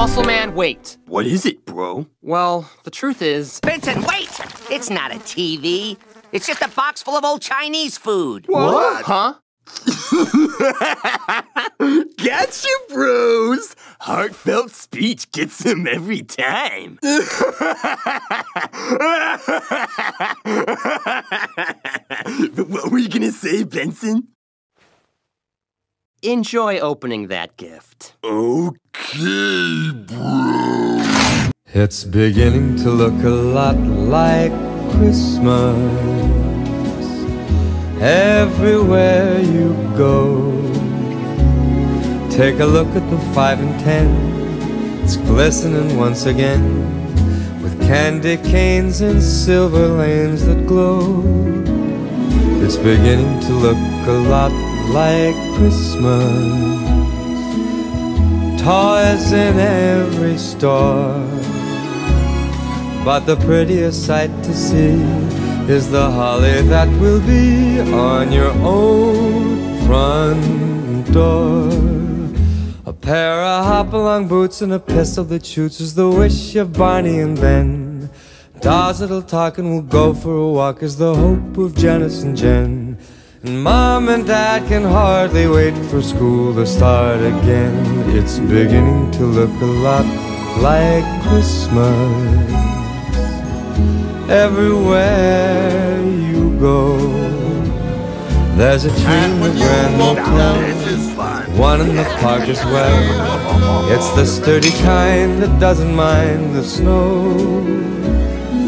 Muscle Man, wait. What is it, bro? Well, the truth is. Benson, wait! It's not a TV. It's just a box full of old Chinese food. What? Huh? Gotcha, bros! Heartfelt speech gets him every time. but what were you gonna say, Benson? Enjoy opening that gift. Bro. It's beginning to look a lot like Christmas everywhere you go. Take a look at the five and ten, it's glistening once again with candy canes and silver lanes that glow. It's beginning to look a lot like Christmas. Toys in every store. But the prettiest sight to see is the holly that will be on your own front door. A pair of hop-along boots and a pistol that shoots is the wish of Barney and Ben. Dolls that'll talk and will go for a walk is the hope of Janice and Jen. And Mom and Dad can hardly wait for school to start again. It's beginning to look a lot like Christmas everywhere you go. There's a tree in the Grand Hotel, one in the park as well. It's the sturdy kind that doesn't mind the snow.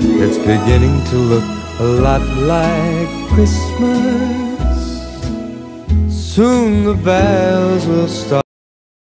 It's beginning to look a lot like Christmas. Soon the bells will start.